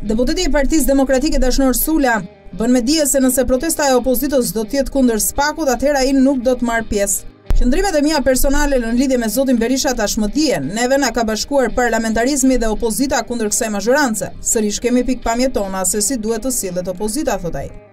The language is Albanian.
Deputeti i Partisë Demokratike Dashnor Sula bën me dije se nëse protesta e opozitës do të jetë kundër spakut, atëherë ai nuk do të marr pjesë. Qëndrimet e mia personale në lidhje me zotin Berisha tashmë dihen, neve na ka bashkuar parlamentarizmi dhe opozita kundër kësaj mazhorance. Sërish kemi pikpamjet tona se si duhet të sillet opozita, thot ai.